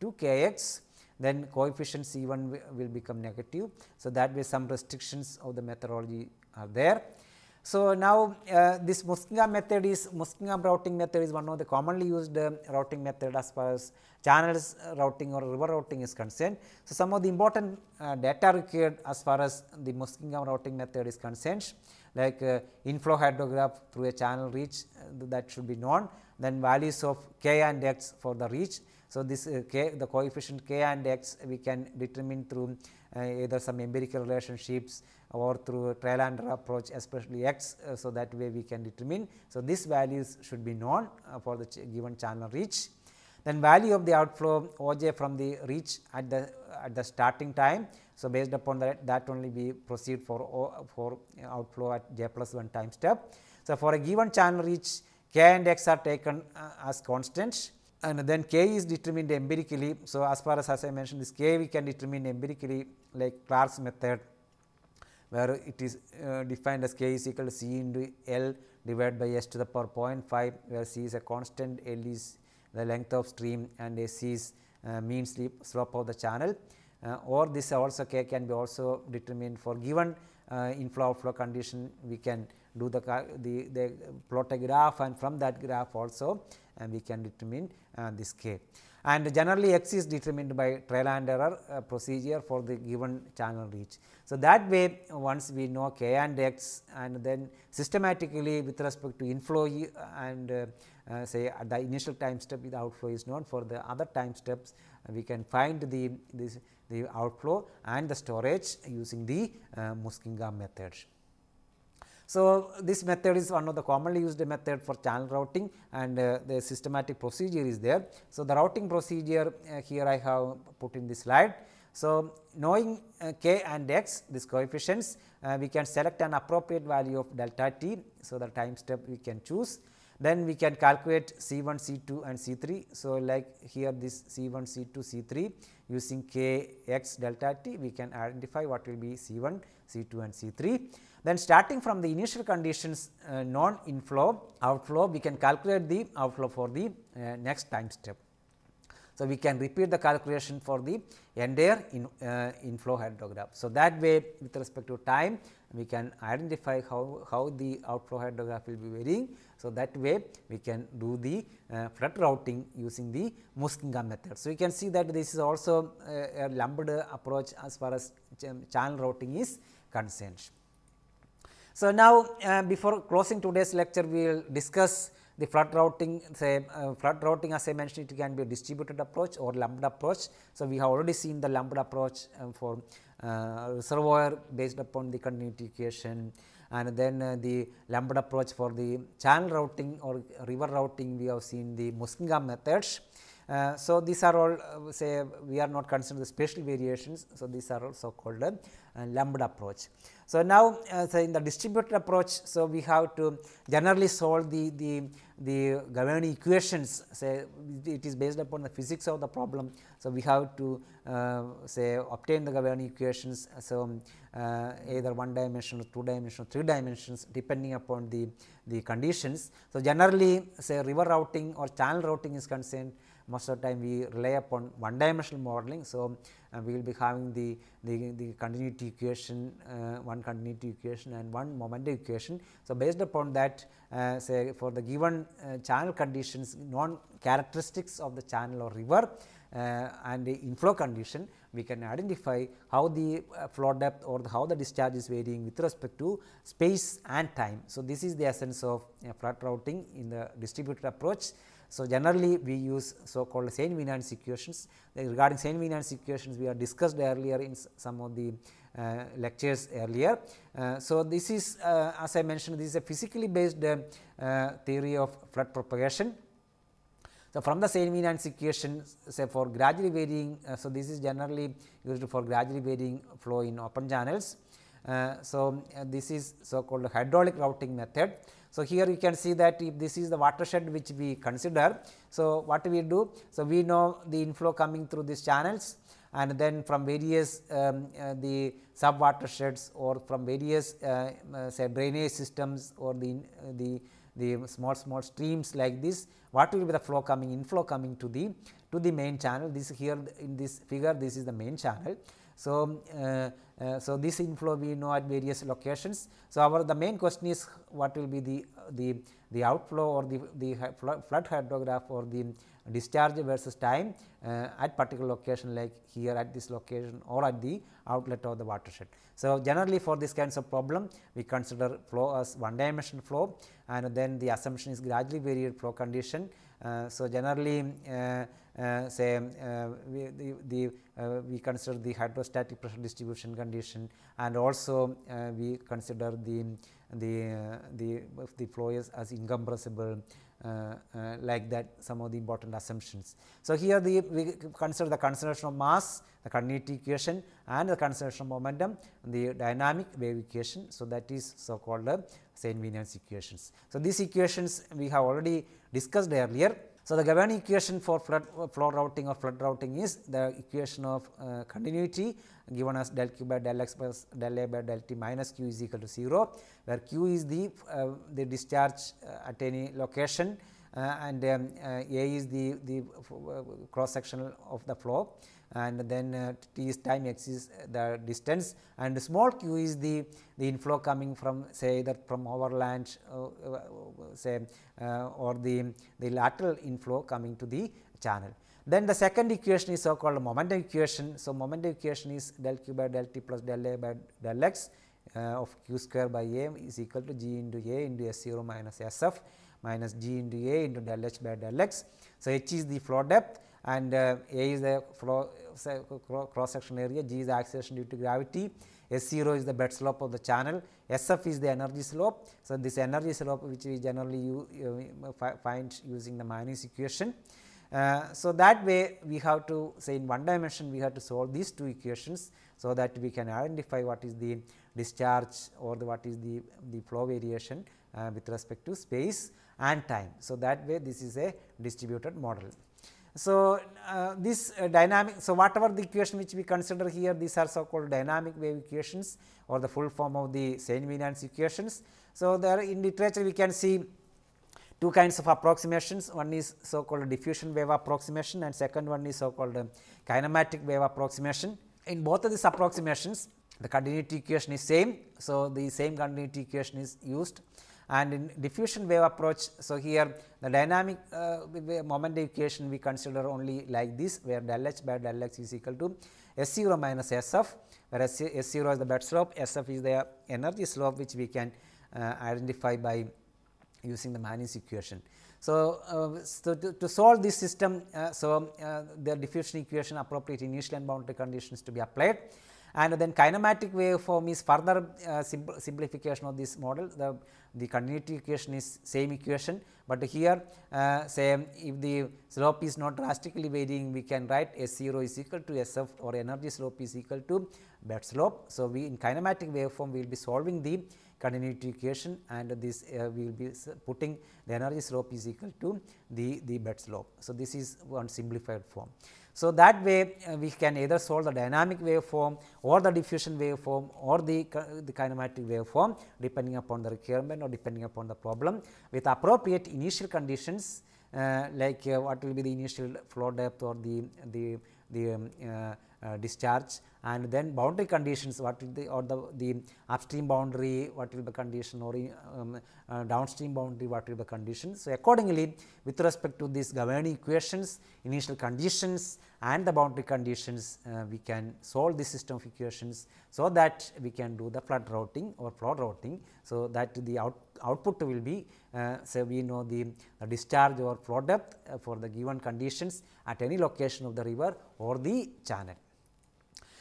2 k x then coefficient C 1 will become negative. So, that way some restrictions of the methodology are there. So, now uh, this Muskingum method is Muskingum routing method is one of the commonly used uh, routing method as far as channels routing or river routing is concerned. So, some of the important uh, data required as far as the Muskingum routing method is concerned like uh, inflow hydrograph through a channel reach uh, that should be known then values of k and x for the reach. So, this uh, k the coefficient k and x we can determine through either some empirical relationships or through trial and error approach especially x. Uh, so, that way we can determine. So, these values should be known uh, for the ch given channel reach. Then value of the outflow OJ from the reach at the at the starting time. So, based upon that that only we proceed for o, for outflow at j plus 1 time step. So, for a given channel reach k and x are taken uh, as constants and then k is determined empirically. So, as far as as I mentioned this k we can determine empirically like Clark's method where it is uh, defined as k is equal to c into L divided by s to the power 0.5 where c is a constant L is the length of stream and s is uh, mean sleep slope of the channel. Uh, or this also k can be also determined for given uh, inflow outflow condition. We can do the, the, the plot a graph and from that graph also and we can determine uh, this k and generally x is determined by trial and error uh, procedure for the given channel reach. So, that way once we know k and x and then systematically with respect to inflow and uh, uh, say at the initial time step the outflow is known for the other time steps uh, we can find the this the outflow and the storage using the uh, Muskingum method. So, this method is one of the commonly used method for channel routing and uh, the systematic procedure is there. So, the routing procedure uh, here I have put in this slide. So, knowing uh, k and x these coefficients uh, we can select an appropriate value of delta t. So, the time step we can choose then we can calculate C 1, C 2 and C 3. So, like here this C 1, C 2, C 3 using k x delta t we can identify what will be C 1, C 2 and C 3. Then starting from the initial conditions uh, non inflow outflow we can calculate the outflow for the uh, next time step. So, we can repeat the calculation for the entire in, uh, inflow hydrograph. So, that way with respect to time we can identify how, how the outflow hydrograph will be varying. So, that way we can do the uh, flood routing using the Muskingum method. So, you can see that this is also uh, a lumped approach as far as ch channel routing is concerned. So, now uh, before closing today's lecture we will discuss the flood routing say uh, flood routing as I mentioned it can be a distributed approach or lumped approach. So, we have already seen the lumped approach uh, for reservoir based upon the continuity equation and then uh, the lumped approach for the channel routing or river routing we have seen the Muskingum methods. Uh, so, these are all uh, say we are not considering the spatial variations. So, these are also called uh, lumped approach. So, now uh, so in the distributed approach, so we have to generally solve the, the, the governing equations say it is based upon the physics of the problem. So, we have to uh, say obtain the governing equations. So, uh, either one dimension, two dimension, three dimensions depending upon the, the conditions. So, generally say river routing or channel routing is concerned most of the time we rely upon one dimensional modeling. So, uh, we will be having the, the, the continuity equation, uh, one continuity equation and one momentum equation. So, based upon that uh, say for the given uh, channel conditions known characteristics of the channel or river uh, and the inflow condition, we can identify how the uh, flow depth or the how the discharge is varying with respect to space and time. So, this is the essence of flood routing in the distributed approach. So, generally we use so called Saint Venant's equations. Regarding Saint Venant's equations we have discussed earlier in some of the uh, lectures earlier. Uh, so, this is uh, as I mentioned this is a physically based uh, theory of flood propagation. So, from the Saint Venant's equation say for gradually varying, uh, so this is generally used for gradually varying flow in open channels. Uh, so, this is so called hydraulic routing method. So, here you can see that if this is the watershed which we consider. So, what we do? So, we know the inflow coming through these channels and then from various um, uh, the sub watersheds or from various uh, uh, say drainage systems or the, the, the small small streams like this what will be the flow coming inflow coming to the to the main channel this here in this figure this is the main channel. So, uh, so, this inflow we know at various locations. So, our the main question is what will be the the the outflow or the the flood hydrograph or the discharge versus time uh, at particular location like here at this location or at the outlet of the watershed. So, generally for this kinds of problem we consider flow as one dimensional flow and then the assumption is gradually varied flow condition. Uh, so, generally uh, uh say we, the, the we consider the hydrostatic pressure distribution condition and also we consider the the the the flow is as incompressible Uh, uh, like that some of the important assumptions. So, here the we consider the conservation of mass, the continuity equation and the conservation of momentum, the dynamic wave equation. So, that is so called the Saint-Venant's equations. So, these equations we have already discussed earlier. So, the governing equation for flood flow routing or flood routing is the equation of uh, continuity given as del q by del x plus del a by del t minus q is equal to 0, where q is the, uh, the discharge uh, at any location uh, and um, uh, a is the, the uh, cross section of the flow and then uh, t is time x is the distance and small q is the, the inflow coming from say either from overland say or the, the lateral inflow coming to the channel. Then the second equation is so called momentum equation. So, momentum equation is del q by del t plus del a by del x uh, of q square by a is equal to g into a into s 0 minus s f minus g into a into del h by del x. So, h is the flow depth and uh, a is the flow cross section area, g is the acceleration due to gravity, S 0 is the bed slope of the channel, S f is the energy slope. So, this energy slope which we generally uh, find using the Manning's equation. Uh, so, that way we have to say in one dimension we have to solve these two equations. So, that we can identify what is the discharge or the what is the, the flow variation uh, with respect to space and time. So, that way this is a distributed model. So, uh, this uh, dynamic, so whatever the equation which we consider here these are so called dynamic wave equations or the full form of the Saint-Venant's equations. So, there in literature we can see two kinds of approximations one is so called diffusion wave approximation and second one is so called kinematic wave approximation. In both of these approximations the continuity equation is same. So, the same continuity equation is used and in diffusion wave approach. So, here the dynamic uh, moment equation we consider only like this where del h by del x is equal to S 0 minus S f where S 0 is the bed slope, S f is the energy slope which we can uh, identify by using the Manning's equation. So, uh, so to, to, solve this system, uh, so uh, the diffusion equation appropriate initial and boundary conditions to be applied and then kinematic waveform is further uh, simplification of this model. The, the continuity equation is same equation, but here uh, say if the slope is not drastically varying, we can write S 0 is equal to S f or energy slope is equal to bed slope. So, we in kinematic waveform we will be solving the continuity equation and this uh, we will be putting the energy slope is equal to the, the bed slope. So, this is one simplified form. So, that way uh, we can either solve the dynamic waveform or the diffusion waveform or the, the kinematic waveform depending upon the requirement or depending upon the problem with appropriate initial conditions uh, like uh, what will be the initial flow depth or the, the, the um, uh, uh, discharge and then boundary conditions what will the or the, the upstream boundary what will be the condition or um, uh, downstream boundary what will be the condition. So, accordingly with respect to these governing equations initial conditions and the boundary conditions uh, we can solve this system of equations. So, that we can do the flood routing or flow routing. So, that the out, output will be uh, so we know the, the discharge or flow depth uh, for the given conditions at any location of the river or the channel.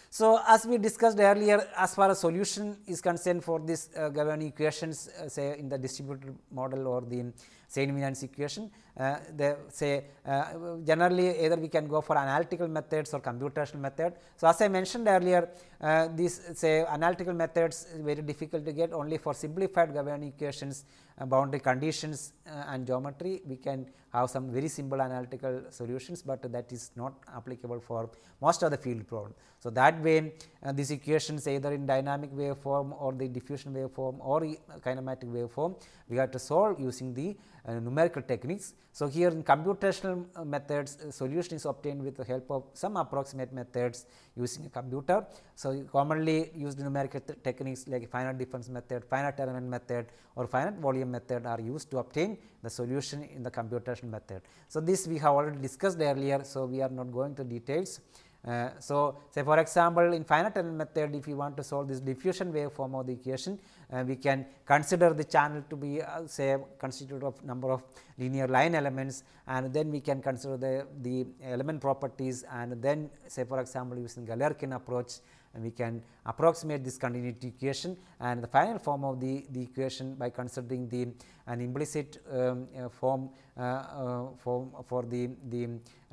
So, as we discussed earlier as far as solution is concerned for this uh, governing equations uh, say in the distributed model or the Saint-Venant's equation, uh, the say uh, generally either we can go for analytical methods or computational method. So, as I mentioned earlier uh, these say analytical methods very difficult to get only for simplified governing equations uh, boundary conditions and geometry we can have some very simple analytical solutions, but that is not applicable for most of the field problem. So, that way uh, these equations either in dynamic waveform or the diffusion waveform or kinematic waveform we have to solve using the uh, numerical techniques. So, here in computational uh, methods uh, solution is obtained with the help of some approximate methods using a computer. So, commonly used numerical techniques like finite difference method, finite element method or finite volume method are used to obtain the solution in the computational method. So, this we have already discussed earlier. So, we are not going to details. Uh, so, say for example, in finite element method if you want to solve this diffusion waveform of the equation, uh, we can consider the channel to be uh, say constituted of number of linear line elements and then we can consider the, the element properties and then say for example, using Galerkin approach and we can approximate this continuity equation and the final form of the, the equation by considering the an implicit um, uh, form uh, uh, form for the, the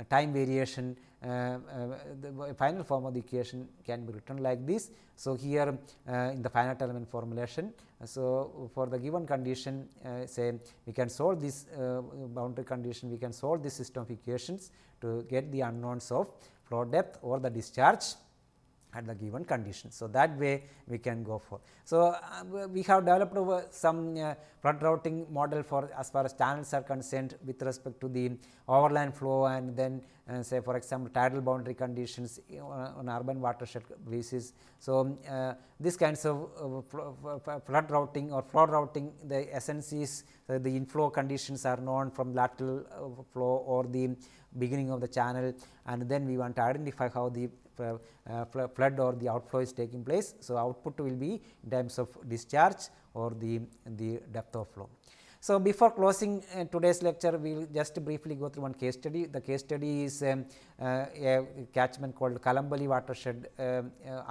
time variation uh, uh, Uh, uh, the final form of the equation can be written like this. So, here uh, in the finite element formulation. So, for the given condition uh, say we can solve this boundary condition we can solve this system of equations to get the unknowns of flow depth or the discharge at the given condition. So, that way we can go for. So, uh, we have developed some uh, flood routing model for as far as channels are concerned with respect to the overland flow and then uh, say for example, tidal boundary conditions on urban watershed basis. So, uh, these kinds of uh, flood routing or flow routing the essence is the inflow conditions are known from lateral uh, flow or the beginning of the channel and then we want to identify how the uh, flood or the outflow is taking place. So, output will be in terms of discharge or the, the depth of flow. So, before closing uh, today's lecture, we will just briefly go through one case study. The case study is um, uh, a catchment called Kalamboli watershed, uh, uh,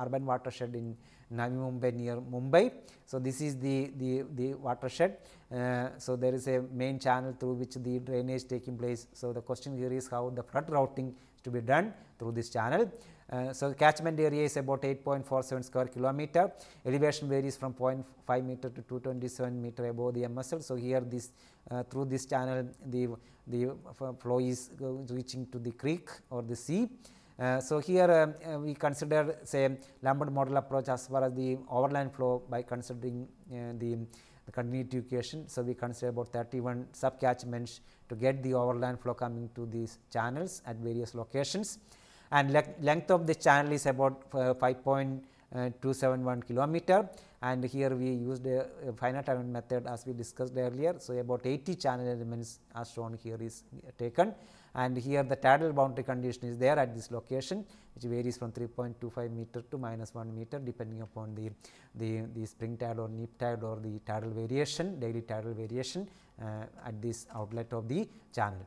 urban watershed in Navi Mumbai near Mumbai. So, this is the, the, the watershed. Uh, so, there is a main channel through which the drainage taking place. So, the question here is how the flood routing is to be done through this channel. Uh, so, catchment area is about 8.47 square kilometer, elevation varies from 0.5 meter to 227 meter above the MSL. So, here this uh, through this channel the, the flow is reaching to the creek or the sea. Uh, so, here uh, uh, we consider say lumped model approach as far as the overland flow by considering uh, the, the continuity equation. So, we consider about 31 sub catchments to get the overland flow coming to these channels at various locations and le length of the channel is about uh, 5.271 kilometer and here we used a, a finite element method as we discussed earlier. So, about 80 channel elements as shown here is taken and here the tidal boundary condition is there at this location which varies from 3.25 meter to minus 1 meter depending upon the, the, the spring tide or neap tide or the tidal variation daily tidal variation uh, at this outlet of the channel.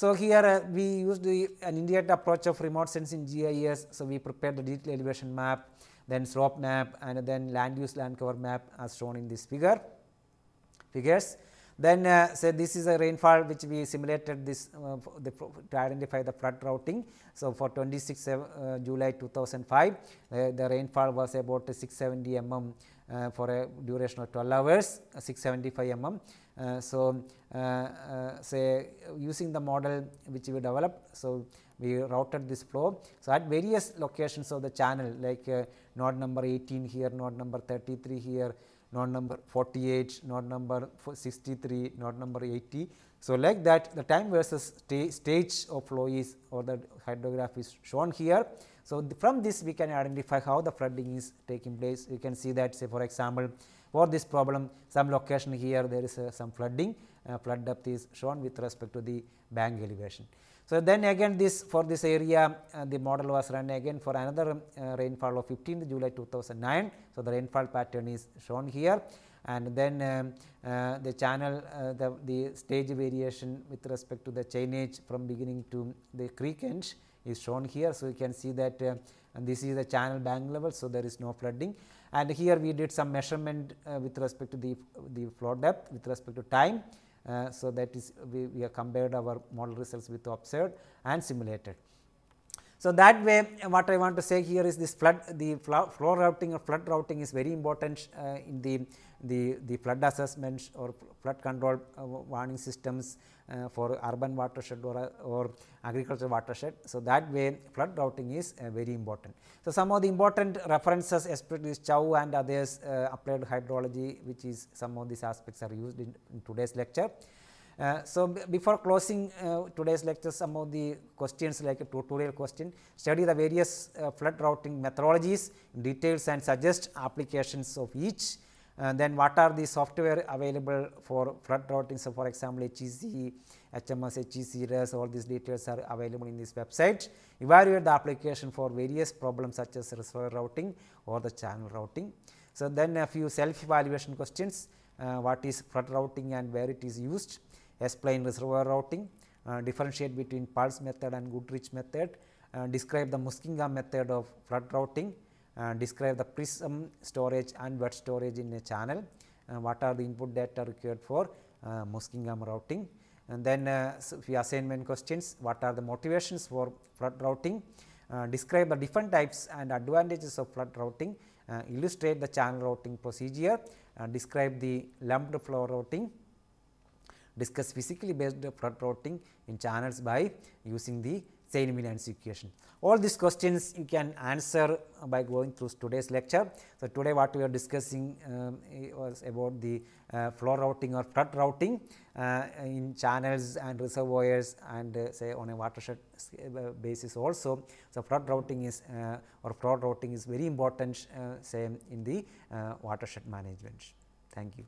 So, here uh, we used the, an indirect approach of remote sensing GIS. So, we prepared the digital elevation map, then slope map and then land use land cover map as shown in this figure figures. Then uh, say this is a rainfall which we simulated this uh, the, to identify the flood routing. So, for 26 uh, July 2005 uh, the rainfall was about 670 mm uh, for a duration of 12 hours 675 mm. Uh, so, uh, uh, say using the model which we developed. So, we routed this flow. So, at various locations of the channel like uh, node number 18 here, node number 33 here, node number 48, node number 63, node number 80. So, like that the time versus sta stage of flow is or the hydrograph is shown here. So, from this we can identify how the flooding is taking place. You can see that say for example, for this problem some location here there is uh, some flooding, uh, flood depth is shown with respect to the bank elevation. So, then again this for this area uh, the model was run again for another uh, rainfall of 15th July 2009. So, the rainfall pattern is shown here and then um, uh, the channel uh, the, the stage variation with respect to the chainage from beginning to the creek end is shown here. So, you can see that and this is the channel bank level. So, there is no flooding and here we did some measurement uh, with respect to the, the flow depth with respect to time uh, so, that is we, we have compared our model results with observed and simulated. So, that way what I want to say here is this flood the flow routing or flood routing is very important uh, in the, the, the flood assessments or flood control uh, warning systems uh, for urban watershed or, or agricultural watershed. So, that way flood routing is uh, very important. So, some of the important references especially Chow and others uh, applied hydrology which is some of these aspects are used in, in today's lecture. Uh, so, before closing uh, today's lecture some of the questions like a tutorial question study the various uh, flood routing methodologies in details and suggest applications of each uh, then what are the software available for flood routing. So, for example, HEC, HMS, HEC, RAS all these details are available in this website. Evaluate the application for various problems such as reservoir routing or the channel routing. So, then a few self evaluation questions uh, what is flood routing and where it is used, explain reservoir routing, uh, differentiate between Puls method and Goodrich method, uh, describe the Muskingum method of flood routing, uh, describe the prism storage and wedge storage in a channel, uh, what are the input data required for uh, Muskingum routing. And then uh, so few assignment questions, what are the motivations for flood routing, uh, describe the different types and advantages of flood routing, uh, illustrate the channel routing procedure, describe the lumped flow routing, discuss physically based flood routing in channels by using the Saint Venant's equation. All these questions you can answer by going through today's lecture. So, today what we are discussing um, eh, was about the uh, flow routing or flood routing uh, in channels and reservoirs and uh, say on a watershed eh, basis also. So, flood routing is uh, or flood routing is very important uh, say in the uh, watershed management. Thank you.